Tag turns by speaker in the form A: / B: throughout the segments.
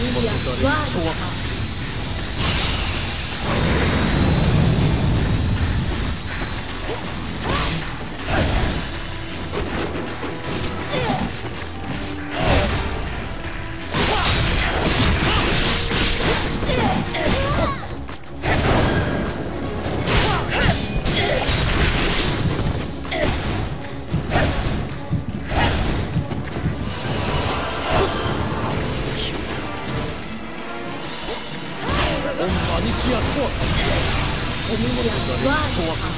A: 你不和说我怕你剪破他的我们想和你说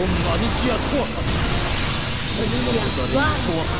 A: マニキアとはといは。